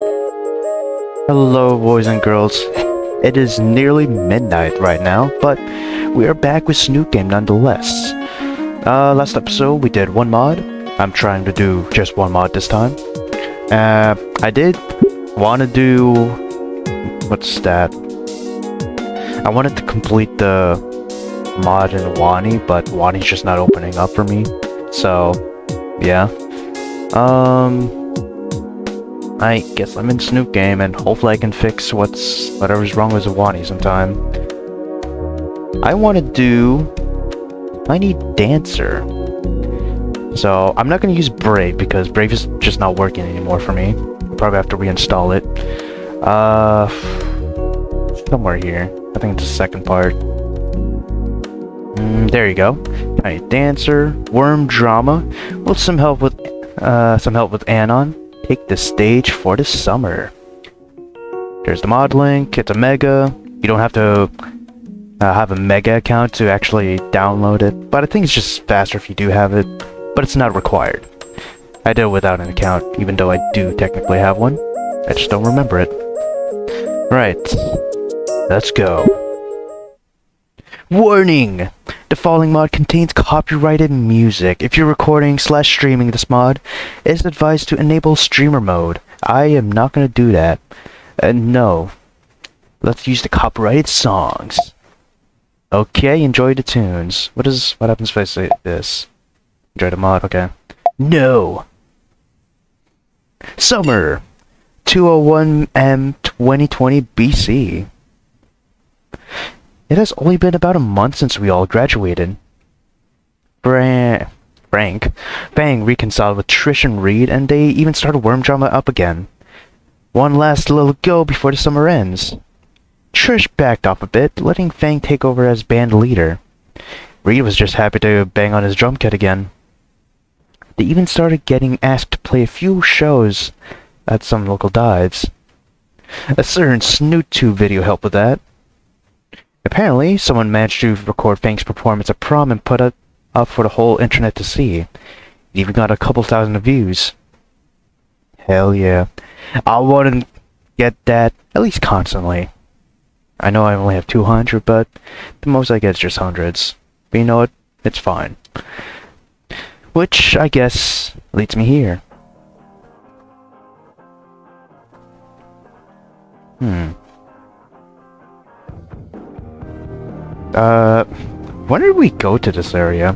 Hello, boys and girls. It is nearly midnight right now, but we are back with Snoot Game nonetheless. Uh, last episode we did one mod. I'm trying to do just one mod this time. Uh, I did want to do... What's that? I wanted to complete the mod in Wani, but Wani's just not opening up for me. So, yeah. Um, I guess I'm in Snoot game, and hopefully I can fix what's whatever's wrong with Zawani sometime. I want to do... Tiny Dancer. So, I'm not going to use Brave, because Brave is just not working anymore for me. I'll probably have to reinstall it. Uh... Somewhere here. I think it's the second part. Mm, there you go. Tiny Dancer, Worm Drama, with some help with, uh, some help with Anon. Take the stage for the summer. There's the mod link. It's a mega. You don't have to uh, have a mega account to actually download it, but I think it's just faster if you do have it, but it's not required. I did it without an account, even though I do technically have one. I just don't remember it. Right. Let's go. Warning! The following mod contains copyrighted music. If you're recording slash streaming this mod, it's advised to enable streamer mode. I am not going to do that. Uh, no. Let's use the copyrighted songs. Okay, enjoy the tunes. What is what happens if I say this? Enjoy the mod, okay. No! Summer 201M 2020 BC. It has only been about a month since we all graduated. Bra Frank, Fang reconciled with Trish and Reed, and they even started Worm Drama up again. One last little go before the summer ends. Trish backed off a bit, letting Fang take over as band leader. Reed was just happy to bang on his drum kit again. They even started getting asked to play a few shows at some local dives. A certain SnootTube video helped with that. Apparently, someone managed to record Fang's performance at prom and put it up for the whole internet to see. It even got a couple thousand views. Hell yeah. I wouldn't get that at least constantly. I know I only have 200, but the most I get is just hundreds. But you know what? It's fine. Which, I guess, leads me here. Hmm. Uh, when did we go to this area?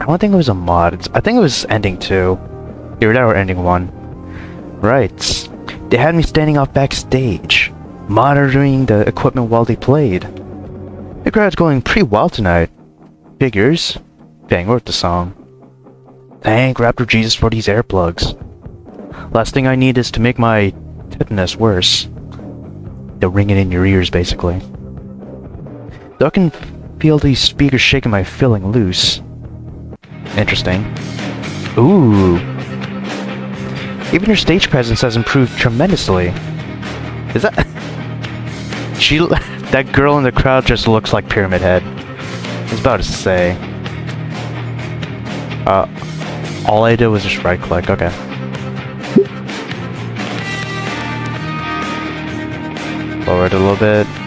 I don't think it was a mod. It's, I think it was ending 2. Here, now we're ending 1. Right. They had me standing off backstage, monitoring the equipment while they played. The crowd's going pretty well tonight. Figures. Fang wrote the song. Thank Raptor Jesus for these earplugs. Last thing I need is to make my tinnitus worse. They'll ring it in your ears, basically. Though I can feel these speakers shaking my feeling loose. Interesting. Ooh. Even your stage presence has improved tremendously. Is that... she... That girl in the crowd just looks like Pyramid Head. I was about to say. Uh, all I did was just right click, okay. Lower it a little bit.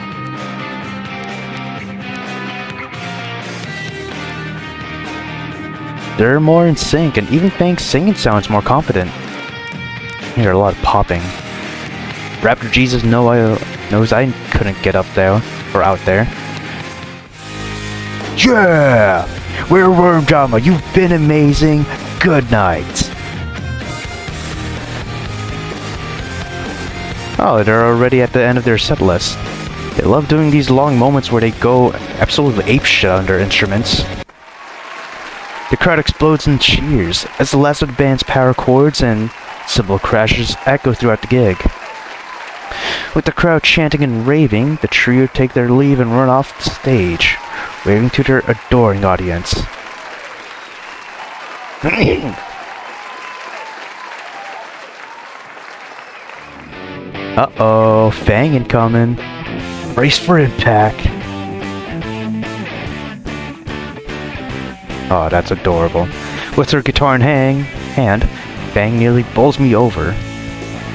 They're more in sync, and even Fang's singing sounds more confident. I hear a lot of popping. Raptor Jesus know I, knows I couldn't get up there, or out there. Yeah! We're Worm Drama, you've been amazing, good night! Oh, they're already at the end of their set list. They love doing these long moments where they go absolutely apeshit on their instruments. The crowd explodes in cheers as the last of the band's power chords and cymbal crashes echo throughout the gig. With the crowd chanting and raving, the trio take their leave and run off the stage, waving to their adoring audience. Uh-oh, Fang incoming. Brace for impact. Oh, that's adorable. With her guitar in hang, hand, Fang nearly bowls me over.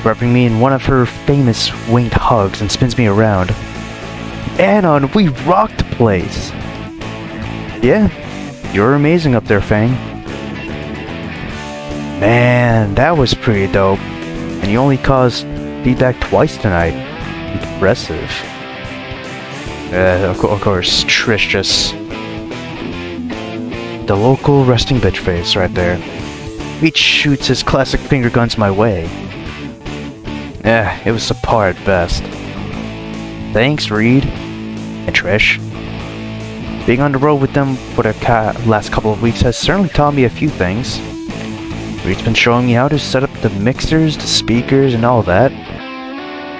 wrapping me in one of her famous winged hugs and spins me around. Anon, we rocked the place! Yeah, you're amazing up there, Fang. Man, that was pretty dope. And you only caused feedback twice tonight. Impressive. Uh, of course, Trish just... The local resting bitch face right there. Each shoots his classic finger guns my way. Eh, it was subpar at best. Thanks, Reed. And Trish. Being on the road with them for the last couple of weeks has certainly taught me a few things. Reed's been showing me how to set up the mixers, the speakers, and all that.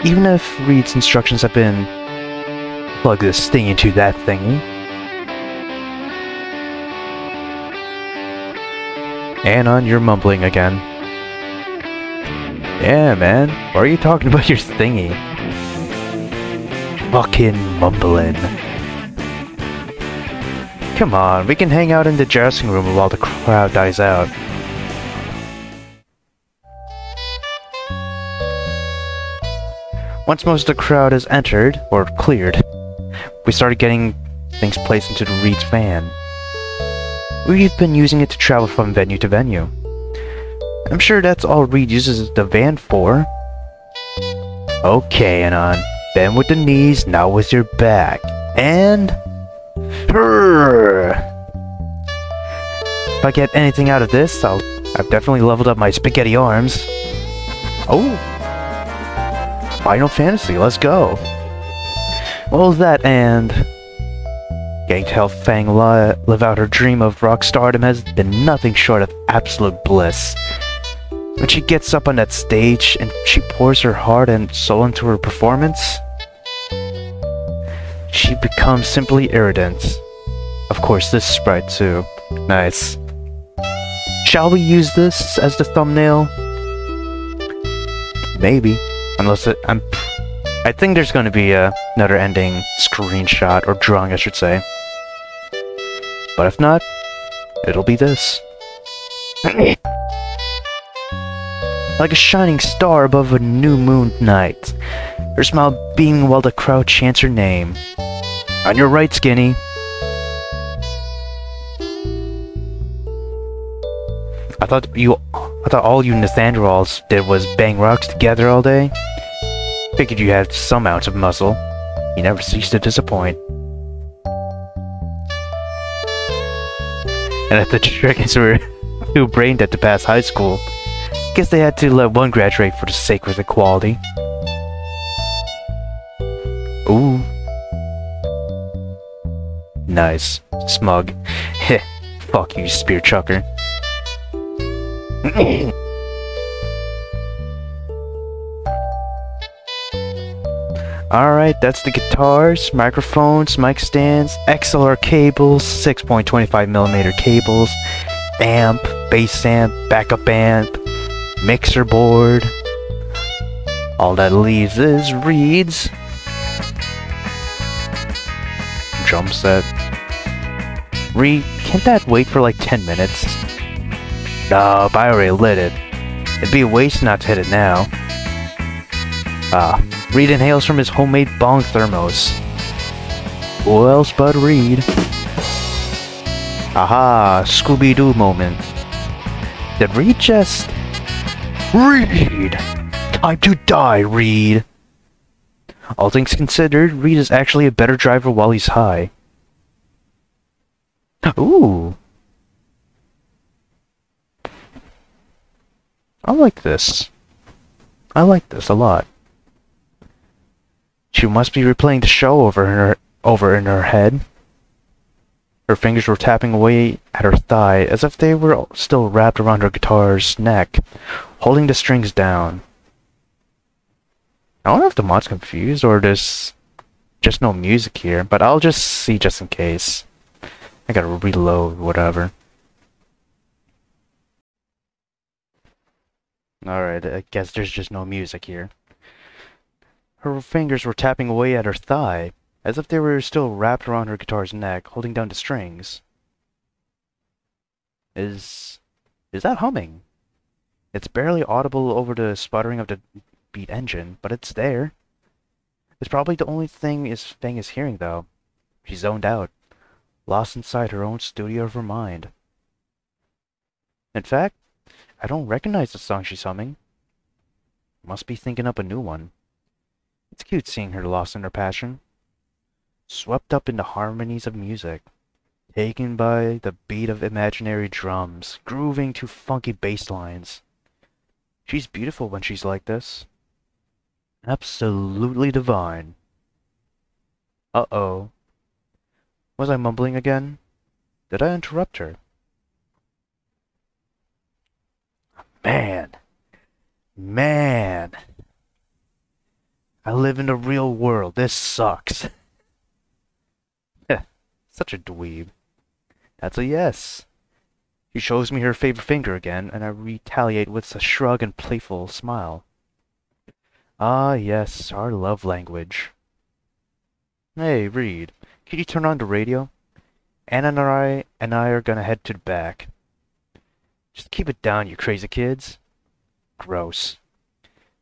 Even if Reed's instructions have been plug this thing into that thingy. Anon, you're mumbling again. Yeah, man. Why are you talking about your thingy? Fucking mumbling. Come on, we can hang out in the dressing room while the crowd dies out. Once most of the crowd has entered, or cleared, we started getting things placed into the Reed's van. We've been using it to travel from venue to venue. I'm sure that's all Reed uses the van for. Okay, Anon. Bend with the knees, now with your back. And... If I get anything out of this, I'll... I've definitely leveled up my spaghetti arms. Oh! Final Fantasy, let's go! Well, was that and... Getting to help Fang live out her dream of rock stardom has been nothing short of absolute bliss. When she gets up on that stage and she pours her heart and soul into her performance, she becomes simply iridescent. Of course, this sprite too. Nice. Shall we use this as the thumbnail? Maybe. Unless it, I'm I think there's going to be a, another ending screenshot, or drawing I should say. But if not, it'll be this. like a shining star above a new moon night, her smile beaming while the crowd chants her name. On your right, Skinny. I thought you, I thought all you Nathandrals did was bang rocks together all day. Figured you had some ounce of muscle. You never cease to disappoint. And if the dragons were too brain dead to pass high school, guess they had to let one graduate for the sake of equality. Ooh. Nice. Smug. Heh. Fuck you, spear chucker. Alright, that's the guitars, microphones, mic stands, XLR cables, 6.25mm cables, amp, bass amp, backup amp, mixer board. All that leaves is Reed's drum set. Reed, can't that wait for like 10 minutes? No, I already lit it. It'd be a waste not to hit it now. Ah, Reed inhales from his homemade bong thermos. Who else but Reed? Aha, Scooby-Doo moment. Did Reed just... Reed! Time to die, Reed! All things considered, Reed is actually a better driver while he's high. Ooh! I like this. I like this a lot. She must be replaying the show over in her over in her head. Her fingers were tapping away at her thigh as if they were still wrapped around her guitar's neck, holding the strings down. I don't know if the mod's confused or there's just no music here, but I'll just see just in case. I gotta reload, whatever. Alright, I guess there's just no music here. Her fingers were tapping away at her thigh, as if they were still wrapped around her guitar's neck, holding down the strings. Is... is that humming? It's barely audible over the sputtering of the five-speed engine, but it's there. It's probably the only thing is Fang is hearing, though. She's zoned out, lost inside her own studio of her mind. In fact, I don't recognize the song she's humming. Must be thinking up a new one. It's cute seeing her lost in her passion. Swept up into harmonies of music. Taken by the beat of imaginary drums, grooving to funky bass lines. She's beautiful when she's like this. Absolutely divine. Uh-oh. Was I mumbling again? Did I interrupt her? Man. Man. I live in the real world. This sucks. Such a dweeb. That's a yes. She shows me her favorite finger again, and I retaliate with a shrug and playful smile. Ah, yes, our love language. Hey, Reed, can you turn on the radio? Anon and I, and I are gonna head to the back. Just keep it down, you crazy kids. Gross.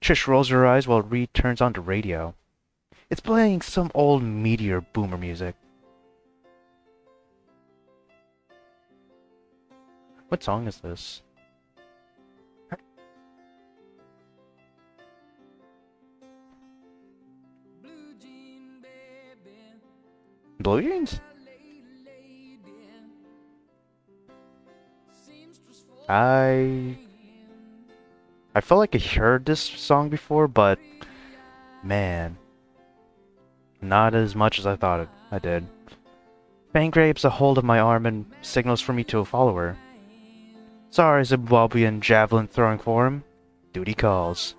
Trish rolls her eyes while Reed turns on the radio. It's playing some old meteor boomer music. What song is this? Blue Jeans? I... I felt like I heard this song before, but... Man. Not as much as I thought it, I did. Fang grabs a hold of my arm and signals for me to follow her. Sorry, Zimbabwean javelin throwing for him. Duty calls.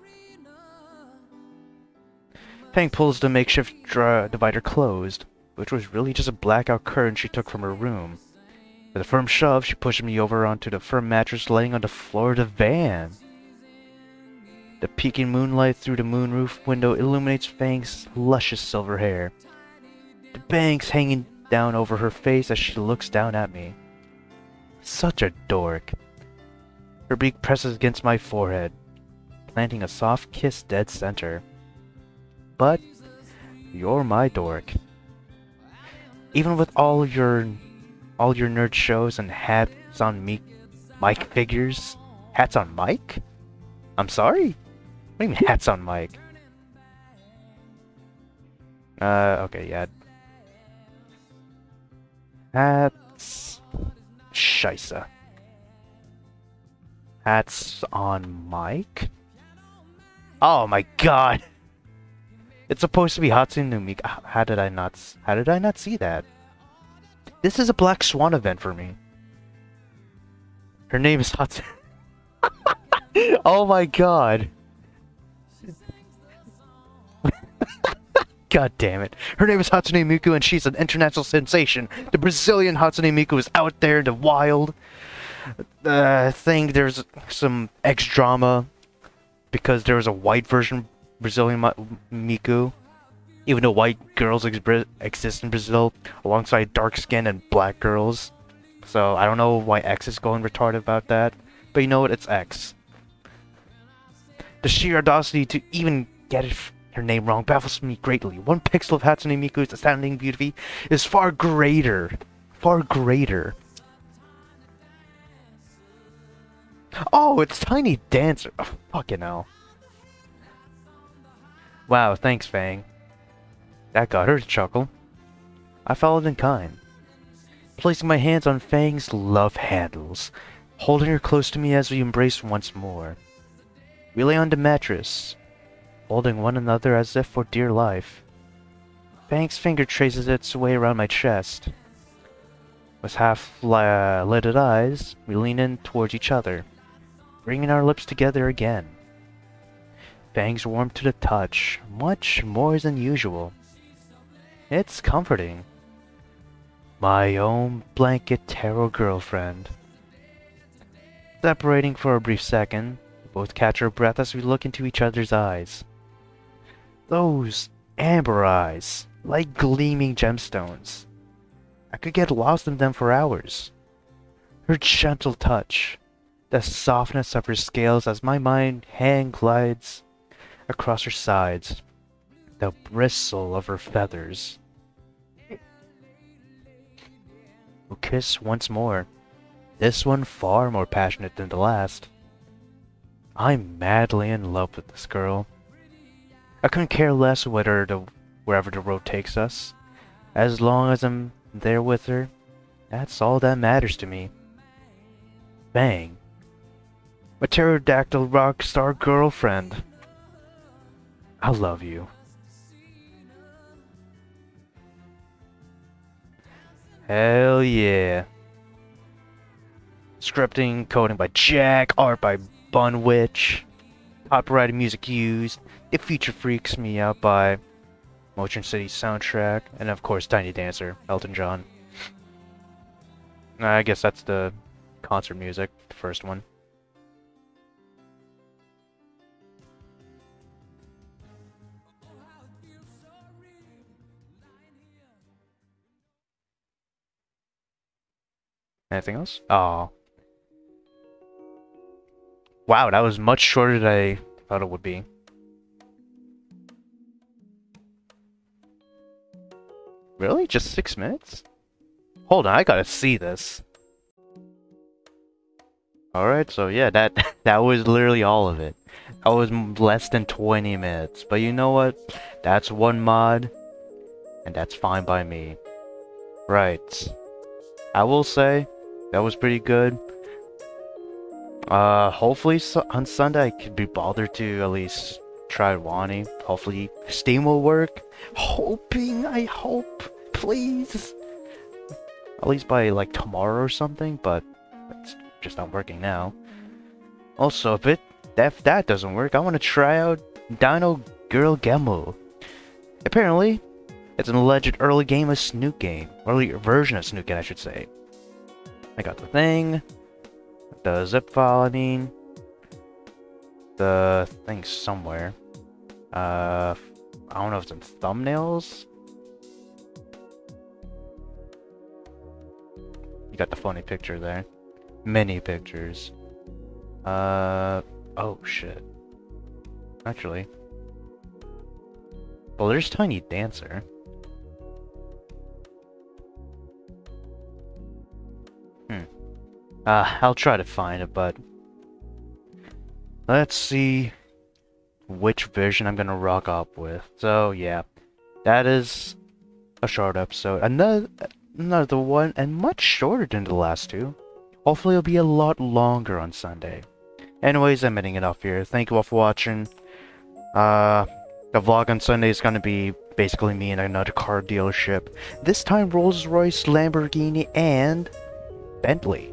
Fang pulls the makeshift divider closed, which was really just a blackout curtain she took from her room. With a firm shove, she pushed me over onto the firm mattress laying on the floor of the van. The peeking moonlight through the moonroof window illuminates Fang's luscious silver hair. The bangs hanging down over her face as she looks down at me. Such a dork. Her beak presses against my forehead, planting a soft kiss dead center. But you're my dork. Even with all your all your nerd shows and hats on me Mike figures. Hats on Mike? I'm sorry? You mean hats on Mike? Uh, okay, yeah. Hats... Scheisse. Hats on Mike? Oh my god! It's supposed to be Hatsune Miku. How did I not... How did I not see that? This is a Black Swan event for me. Her name is Hatsune... oh my god! God damn it. Her name is Hatsune Miku and she's an international sensation. The Brazilian Hatsune Miku is out there in the wild. Uh, I think there's some X drama because there was a white version Brazilian Miku. Even though white girls ex exist in Brazil alongside dark skin and black girls. So I don't know why X is going retarded about that. But you know what? It's X. The sheer audacity to even get it, her name wrong baffles me greatly. One pixel of Hatsune Miku's astounding beauty is far greater. Far greater Oh, it's Tiny Dancer. Oh, fucking hell. Wow, thanks, Fang. That got her to chuckle. I followed in kind, placing my hands on Fang's love handles, holding her close to me as we embraced once more. We lay on the mattress, holding one another as if for dear life. Fang's finger traces its way around my chest. With half-lidded eyes, we lean in towards each other bringing our lips together again. Fangs warm to the touch, much more than usual. It's comforting. My own blanket tarot girlfriend. Separating for a brief second, we both catch our breath as we look into each other's eyes. Those amber eyes, like gleaming gemstones. I could get lost in them for hours. Her gentle touch, the softness of her scales as my mind hand glides across her sides, the bristle of her feathers. We'll kiss once more, this one far more passionate than the last. I'm madly in love with this girl. I couldn't care less whether the wherever the road takes us. As long as I'm there with her, that's all that matters to me. Fang. My pterodactyl rock star girlfriend. I love you. Hell yeah. Scripting, coding by Jack, art by Bunwich. Copyrighted music used. The Future Freaks Me Out by Motion City soundtrack, and of course Tiny Dancer, Elton John. I guess that's the concert music, the first one. Anything else? Oh. Wow, that was much shorter than I thought it would be. Really? Just six minutes? Hold on, I gotta see this. Alright, so yeah, that that was literally all of it. That was less than 20 minutes. But you know what? That's one mod, and that's fine by me. Right. I will say, that was pretty good. Uh, hopefully so on Sunday I could be bothered to at least try Wani. Hopefully Steam will work. Hoping, I hope, please. At least by like tomorrow or something, but it's just not working now. Also, if it if that doesn't work, I want to try out Dino Girl Gemu. Apparently, it's an alleged early game of Snoot game. Early version of Snoot game, I should say. I got the thing. The zip file, I mean. The thing somewhere. Uh, I don't know if it's in thumbnails. You got the funny picture there. Many pictures. Uh, oh shit. Actually. Well, there's Tiny Dancer. Uh, I'll try to find it, but... Let's see which version I'm gonna rock up with. So, yeah. That is a short episode. Another, another one, and much shorter than the last two. Hopefully it'll be a lot longer on Sunday. Anyways, I'm ending it off here. Thank you all for watching. Uh, the vlog on Sunday is gonna be basically me in another car dealership. This time Rolls-Royce, Lamborghini, and Bentley.